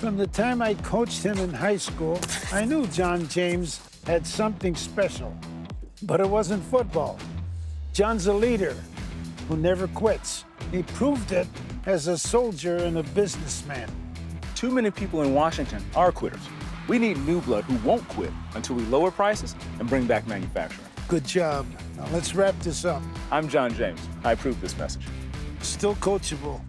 From the time I coached him in high school, I knew John James had something special. But it wasn't football. John's a leader who never quits. He proved it as a soldier and a businessman. Too many people in Washington are quitters. We need new blood who won't quit until we lower prices and bring back manufacturing. Good job. Now let's wrap this up. I'm John James. I approve this message. Still coachable.